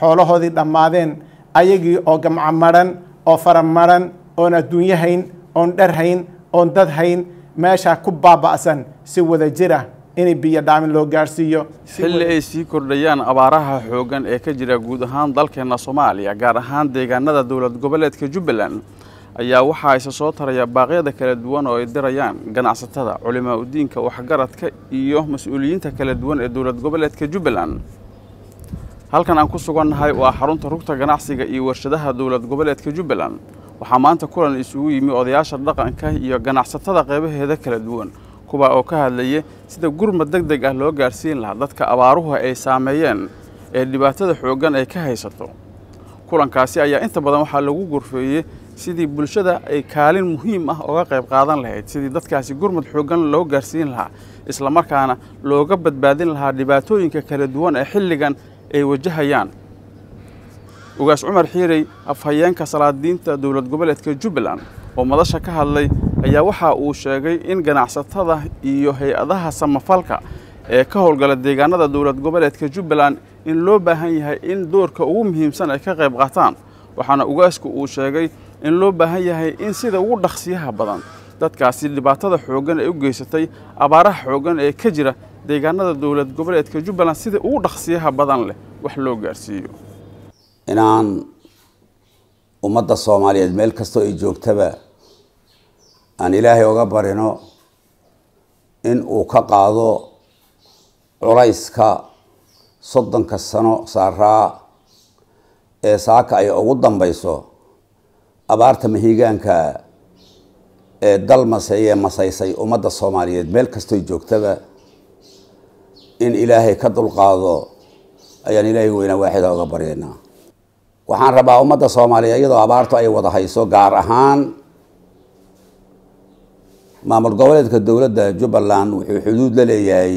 xoolahoodii dhammaadeen ayagii oo gamco maran oo fara maran oon adduunyo hayn oon dhar hayn oon dad hayn meeshaa ku baaba'san si wada jir ah inay biyo dhaamin loo gaarhsiiyo xilli ay sii kordhayaan abaaraha xooggan ee ka jira guud ahaan dalkeenna soomaaliya gaar ahaan deegaanada dowlad goboleedka jubbaland ayaa waxaa isa soo taraya baaqyada kala duwan oo ay dirayaan ganacsatada culimaa udiinka waxgaradka iyo mas'uuliyiinta kala duwan ee dowlad goboleedka jubbaland halkan aan ku sugannahay waa xarunta rugta ganacsiga iyo warshadaha dowlad goboleedka jubbaland. Waxaa maanta kulan isugu yimi odayaasha dhaqanka iyo ganacsatada qeybaheeda kala duwan kuwa oo ka hadlaya sida gurmad deg deg ah loo gaarsiin lahaa dadka abaaruhu ay saameeyeen ee dhibaatada xooggan ay ka haysato. Kulankaasi ayaa inta badan waxaa lagu gorfeeyey sidii bulshada ay kaalin muhiim ah uga qayb qaadan lahayd sidii dadkaasi gurmad xooggan loo gaarsiin lahaa islamarkaana looga badbaadin lahaa dhibaatooyinka kala duwan ee xilligan ay wajahayaan. Ugaas cumar xiirey afhayeenka salaadiinta dowlad goboleedka jubbaland oo madasha ka hadlay ayaa waxa uu sheegay in ganacsatada iyo hay'adaha samafalka ee ka howlgala deegaanada dowlad goboleedka jubbaland in loo baahan yahay in doorka ugu muhiimsan ay ka qayb qaataan. Waxaana ugaasku uu sheegay in loo baahan yahay in sida ugu dhaqsiyaha badan dadkaasi dhibaatada xooggan ee u geysatay abaaraha xooggan ee ka jira deegaanada dowlad goboleedka jubbaland sida ugu dhaqsiyaha badan leh wax loo gaarsiiyo. Inaan ummadda soomaaliyeed meel kastoo ay joogtaba aan ilaahay oga barino in uu ka qaado culayska soddonka sano saaraa ee saaka ay ugu dambayso abaarta mahiigaanka ee dal maseeye masaysay ummadda soomaaliyeed meel kastooy joogtaba in ilaahay ka dulqaado ayaan ilaahay weynaa waaxida oga baryaynaa. Waxaan rabaa ummadda soomaaliya iyadoo abaartu ay wada hayso gaar ahaan maamul goboleedka dowladda jubbaland wuxuu xuduud la leeyahay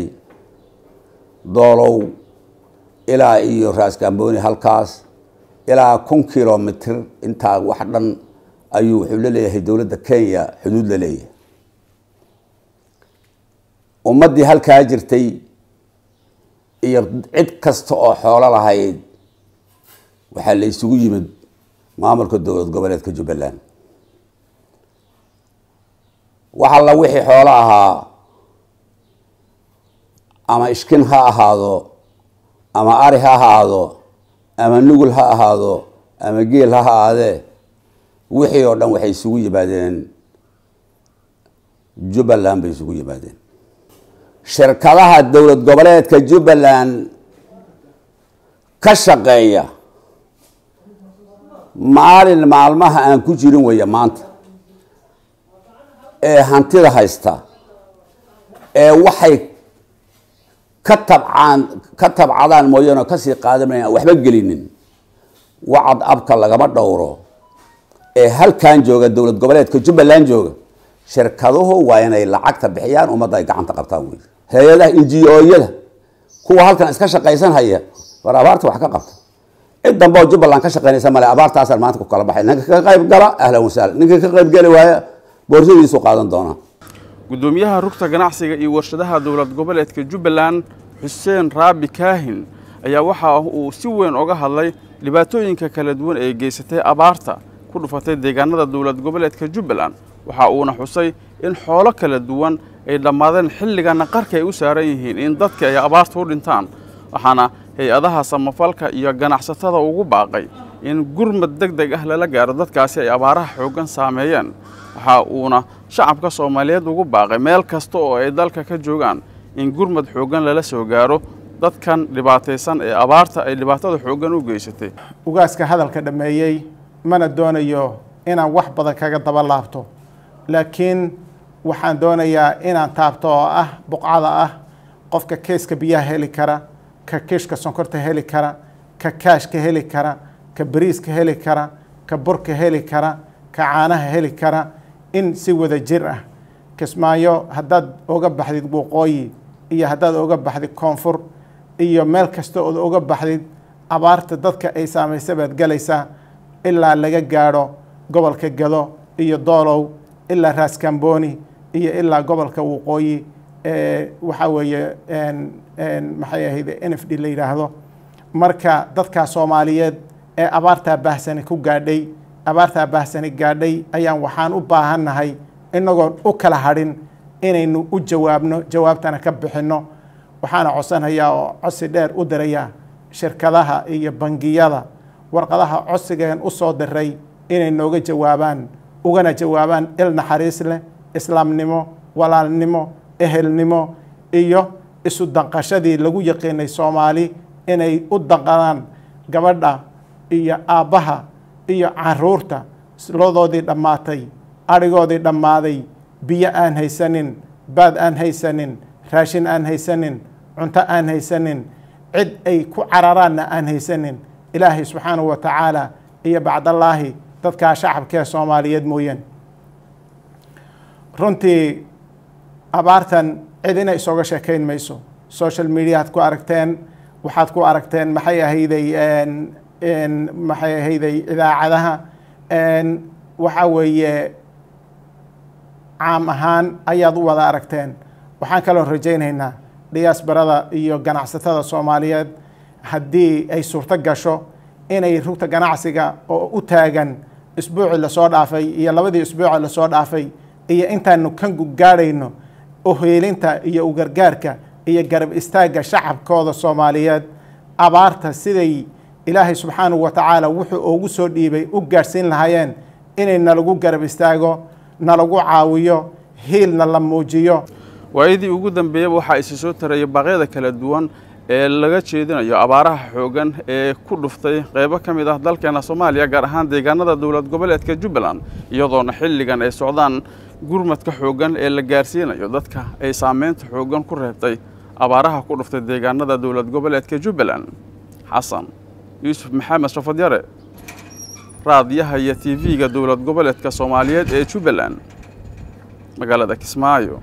doolow ilaa iyo raaskambooni halkaas ilaa kun kilomitr. Intaa wax dhan ayuu wuxuu la leeyahay dowladda kenya xuduud la leeyahay. Ummaddii halkaa jirtay iyo cid kasta oo xoolo lahayd waxaa la isugu yimid maamulka dowlad goboleedka jubbaland. Wax alla wixii xoolo ahaa ama ishkin ha ahaado ama ari ha ahaado ama nugul ha ahaado ama geel ha ahaadee wixii oo dhan waxay isugu yimaadeen. Jubbaland bay isugu yimaadeen shirkadaha dowlad goboleedka jubbaland ka shaqeeya maalin maalmaha aan ku jirin weya maanta ee hantida haysta ee waxay ka tabcaan ka tabcadaan mooyaane oo ka sii qaadaman aan waxba gelinin wacad abka lagama dhowro ee halkan jooga dowlad goboleedka jubbaland jooga shirkaduhu waa inay lacagta bixiyaan ummadda ay gacanta qabtaan wey hay'adaha inji-ooyada kuwa halkan iska shaqaysan haya war abaarta wax ka qabta. Cid dambe oo jubbaland ka shaqeynaysa male abaartaasaan maanta ku kala baxay. Ninka ka qayb gala ahlan wasahlan ninka ka qayb geli waaya boorsadiisu qaadan doonaa. Guddoomiyaha rugta ganacsiga iyo warshadaha dowlad goboleedka jubbaland xuseen raabi kaahin ayaa waxa uu si weyn oga hadlay dhibaatooyinka kala duwan ee geysatay abaarta ku dhufatay deegaanada dowlad goboleedka jubbaland waxa uuna xusay in xoolo kala duwan ay dhammaadeen xilligana qarka ay u saaran yihiin in dadka ay abaarta u dhintaan. Waxaana hay'adaha samafalka iyo ganacsatada ugu baaqay in gurmad deg deg ah lala gaaro dadkaasi ay abaaraha xooggan saameeyeen. Waxa uuna shacabka soomaaliyeed ugu baaqay meel kasta oo ay dalka ka joogaan in gurmad xooggan lala soo gaaro dadkan dhibaataysan ee abaarta ay dhibaatada xooggan u geysatay. Ugaaska hadalka dhammeeyey mana doonayo inaan wax badan kaga daba laabto laakiin waxaan doonayaa inaan taabto oo ah buqcada ah qofka keeska biyaha heli kara ka kiishka sonkorta heli kara ka kaashka heli kara ka bariiska heli kara ka burka heli kara ka caanaha heli kara in si wada jir ah. Kismaayo haddaad oga baxdid waqooyi iyo haddaad oga baxdid koonfur iyo meel kasta ood oga baxdid abaarta dadka ay saamaysa baad galaysaa ilaa laga gaadho gobolka gado iyo doolow ilaa raaskambooni iyo ilaa gobolka waqooyi waxaa weeye maxay ahayd n f d la yidhaahdo marka dadkaa soomaaliyeed ee abaartaa baahsani ku gaadhay abaartaa baahsani gaadhay ayaan waxaan u baahannahay inagoon u kala hadhin inaynu u jawaabno jawaabtana ka bixinno. Waxaana codsanhayaa oo codsi dheer u dirayaa shirkadaha iyo bangiyada. Warqadaha codsigeen u soo diray inay nooga jawaabaan ugana jawaabaan il naxariis leh islaamnimo walaalnimo ehelnimo iyo isu danqashadii lagu yaqiinay soomaali inay u danqadaan gabadha iyo aabbaha iyo carruurta lodoodii dhammaatay adhigoodii dhammaaday biyo aan haysanin baad aan haysanin raashin aan haysanin cunto aan haysanin cid ay ku cararaanna aan haysanin ilaahay subxaanahu wa tacaala iyo bacdallaahi dadkaa shacabkee soomaaliyeed mooyaan runtii abaartan cidina isooga sheekayn mayso social mediaad ku aragteen waxaad ku aragteen maxay ahayday maxay ahayday idaacadaha waxa weeye caam ahaan ayaad u wada aragteen. Waxaan kaloo rajaynaynaa diyaasbarada iyo ganacsatada soomaaliyeed. Haddii ay suurto gasho inay rugta ganacsiga oo u taagan isbuucii la soo dhaafay iyo labadii isbuuci la soo dhaafay iyo intaanu ka gaadhayno uheelinta iyo ugargaarka iyo garab istaagga shacabkooda soomaaliyeed. Abaarta siday ilaahay subxaanahu wa tacaala wuxuu ugu soo dhiibay u gaadhsiin lahaayeen inay nalagu garab istaago nalagu caawiyo hiilna la muujiyo. Waayadii ugu dambeeyaba waxaa isi soo taraya baaqyada kala duwan ee laga jeedinayo abaaraha xoogan ee ku dhuftay qaybo ka mid ah dalkeena soomaaliya gaar ahaan deegaanada dowlad goboleedka jubbaland iyadoona xilligan ay socdaan gurmadka xoogan ee la gaarsiinayo dadka ay saameynta xoogan ku reebtay abaaraha ku dhuftay deegaanada dowlad goboleedka jubbaland. Xasan yuusuf maxamed shafadyare raadiyaha iyo tv-ga dowlad goboleedka soomaaliyeed ee jubbaland. Magaalada kismaayo